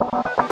you